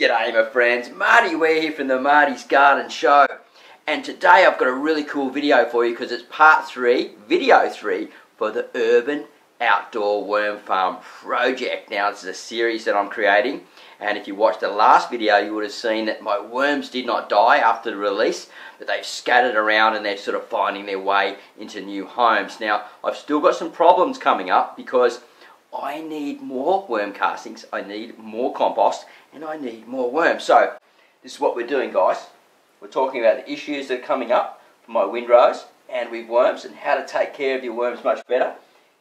G'day my friends, Marty Ware here from the Marty's Garden Show and today I've got a really cool video for you because it's part 3, video 3 for the Urban Outdoor Worm Farm project. Now this is a series that I'm creating and if you watched the last video you would have seen that my worms did not die after the release but they've scattered around and they're sort of finding their way into new homes. Now I've still got some problems coming up because I need more worm castings, I need more compost, and I need more worms. So, this is what we're doing, guys. We're talking about the issues that are coming up for my windrows and with worms and how to take care of your worms much better.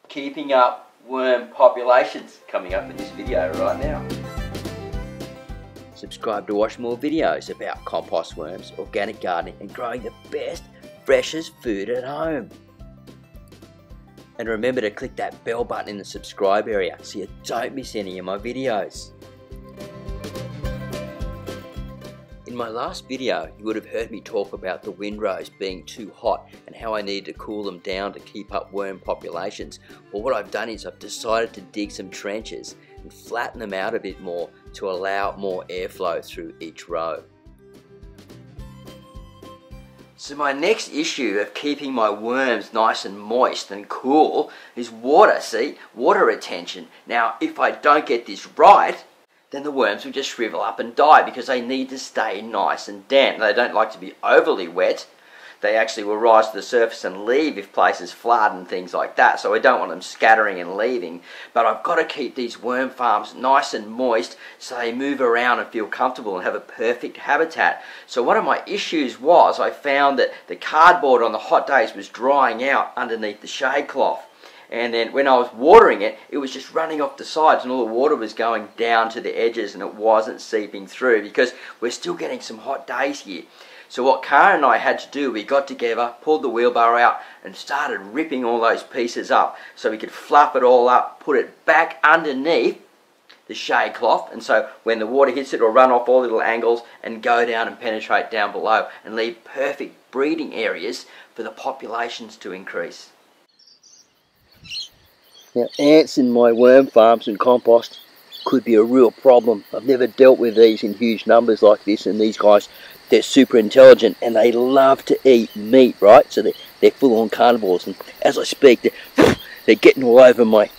Keeping up worm populations coming up in this video right now. Subscribe to watch more videos about compost worms, organic gardening, and growing the best, freshest food at home. And remember to click that bell button in the subscribe area so you don't miss any of my videos. In my last video, you would have heard me talk about the windrows being too hot and how I need to cool them down to keep up worm populations. Well, what I've done is I've decided to dig some trenches and flatten them out a bit more to allow more airflow through each row. So my next issue of keeping my worms nice and moist and cool is water, see? Water retention. Now, if I don't get this right, then the worms will just shrivel up and die because they need to stay nice and damp. They don't like to be overly wet they actually will rise to the surface and leave if places flood and things like that. So I don't want them scattering and leaving. But I've got to keep these worm farms nice and moist so they move around and feel comfortable and have a perfect habitat. So one of my issues was I found that the cardboard on the hot days was drying out underneath the shade cloth and then when I was watering it, it was just running off the sides and all the water was going down to the edges and it wasn't seeping through because we're still getting some hot days here. So what Karen and I had to do, we got together, pulled the wheelbarrow out and started ripping all those pieces up so we could fluff it all up, put it back underneath the shade cloth and so when the water hits it it'll run off all little angles and go down and penetrate down below and leave perfect breeding areas for the populations to increase. Now ants in my worm farms and compost could be a real problem. I've never dealt with these in huge numbers like this and these guys they're super intelligent and they love to eat meat, right? So they're, they're full on carnivores. And as I speak, they're, they're getting all over my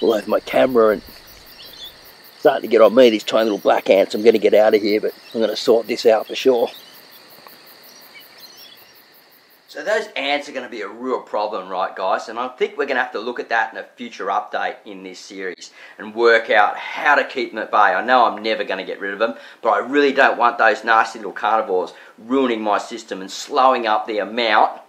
all over my camera and starting to get on me, these tiny little black ants. I'm going to get out of here, but I'm going to sort this out for sure. So those ants are going to be a real problem, right guys? And I think we're going to have to look at that in a future update in this series and work out how to keep them at bay. I know I'm never going to get rid of them, but I really don't want those nasty little carnivores ruining my system and slowing up the amount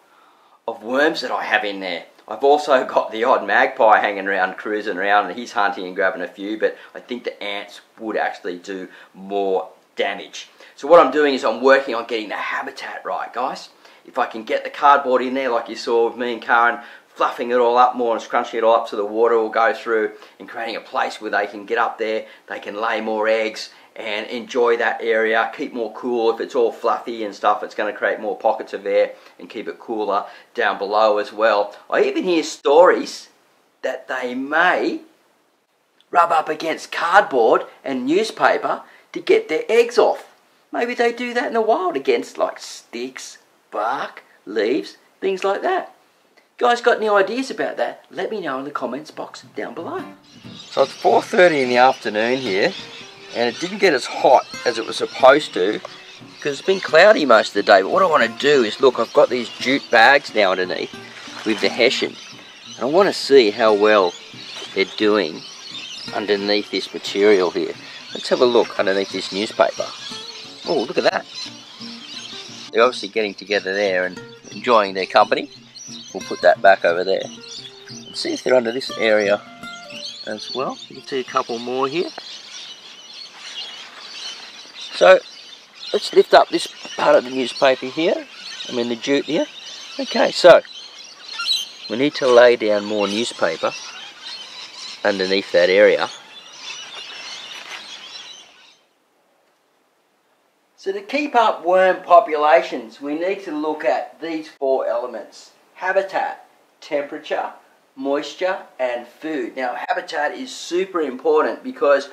of worms that I have in there. I've also got the odd magpie hanging around, cruising around, and he's hunting and grabbing a few, but I think the ants would actually do more damage. So what I'm doing is I'm working on getting the habitat right, guys if I can get the cardboard in there like you saw with me and Karen fluffing it all up more and scrunching it all up so the water will go through and creating a place where they can get up there, they can lay more eggs and enjoy that area, keep more cool. If it's all fluffy and stuff, it's going to create more pockets of air and keep it cooler down below as well. I even hear stories that they may rub up against cardboard and newspaper to get their eggs off. Maybe they do that in the wild against like sticks bark, leaves, things like that. Guys got any ideas about that? Let me know in the comments box down below. So it's 4.30 in the afternoon here and it didn't get as hot as it was supposed to because it's been cloudy most of the day. But what I want to do is look, I've got these jute bags now underneath with the hessian. And I want to see how well they're doing underneath this material here. Let's have a look underneath this newspaper. Oh, look at that they're obviously getting together there and enjoying their company. We'll put that back over there. And see if they're under this area as well. You can see a couple more here. So let's lift up this part of the newspaper here. I mean the jute here. Okay, so we need to lay down more newspaper underneath that area So to keep up worm populations, we need to look at these four elements. Habitat, temperature, moisture, and food. Now habitat is super important because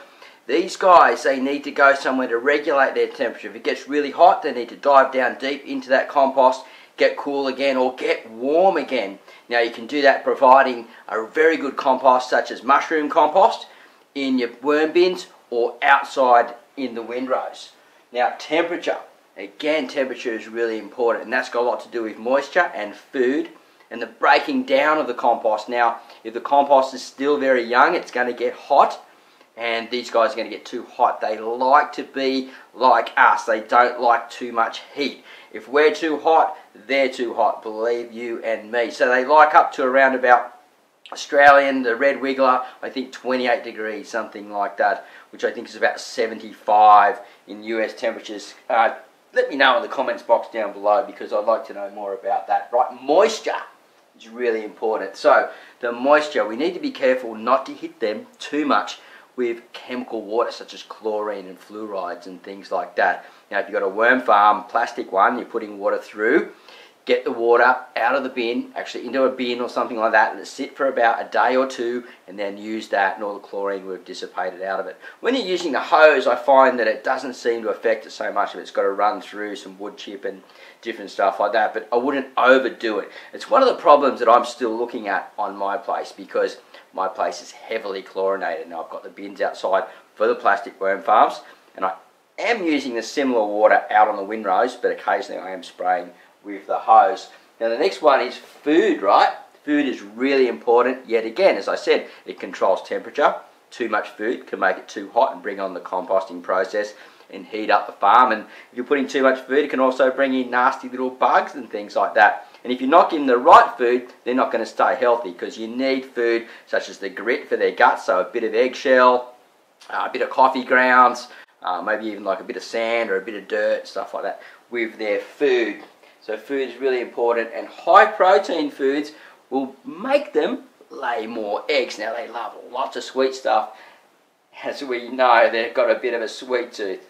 These guys, they need to go somewhere to regulate their temperature. If it gets really hot, they need to dive down deep into that compost, get cool again, or get warm again. Now, you can do that providing a very good compost, such as mushroom compost, in your worm bins or outside in the windrows. Now, temperature. Again, temperature is really important, and that's got a lot to do with moisture and food and the breaking down of the compost. Now, if the compost is still very young, it's going to get hot, and these guys are going to get too hot. They like to be like us. They don't like too much heat. If we're too hot, they're too hot, believe you and me. So they like up to around about Australian, the red wiggler, I think 28 degrees, something like that, which I think is about 75 in US temperatures. Uh, let me know in the comments box down below because I'd like to know more about that. Right, moisture is really important. So, the moisture, we need to be careful not to hit them too much with chemical water such as chlorine and fluorides and things like that. Now, if you've got a worm farm, plastic one, you're putting water through, get the water out of the bin, actually into a bin or something like that, and sit for about a day or two, and then use that, and all the chlorine will have dissipated out of it. When you're using the hose, I find that it doesn't seem to affect it so much if it's got to run through some wood chip and different stuff like that, but I wouldn't overdo it. It's one of the problems that I'm still looking at on my place because my place is heavily chlorinated. and I've got the bins outside for the plastic worm farms, and I am using the similar water out on the windrows, but occasionally I am spraying with the hose. Now the next one is food, right? Food is really important. Yet again, as I said, it controls temperature. Too much food can make it too hot and bring on the composting process and heat up the farm. And if you're putting too much food, it can also bring in nasty little bugs and things like that. And if you're not giving the right food, they're not going to stay healthy because you need food such as the grit for their guts, so a bit of eggshell, uh, a bit of coffee grounds, uh, maybe even like a bit of sand or a bit of dirt, stuff like that, with their food. So food is really important, and high protein foods will make them lay more eggs. Now they love lots of sweet stuff. As we know, they've got a bit of a sweet tooth.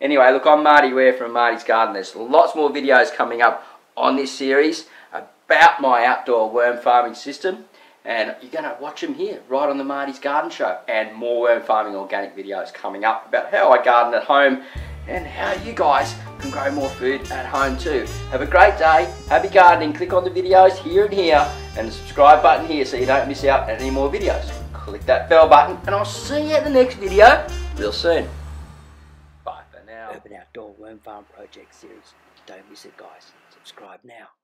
Anyway, look, I'm Marty Ware from Marty's Garden. There's lots more videos coming up on this series about my outdoor worm farming system. And you're going to watch them here, right on the Marty's Garden Show. And more worm farming organic videos coming up about how I garden at home and how you guys can grow more food at home too. Have a great day, happy gardening, click on the videos here and here and the subscribe button here so you don't miss out on any more videos. Click that bell button and I'll see you at the next video real soon. Bye for now. Urban Outdoor Worm Farm Project Series. Don't miss it guys. Subscribe now.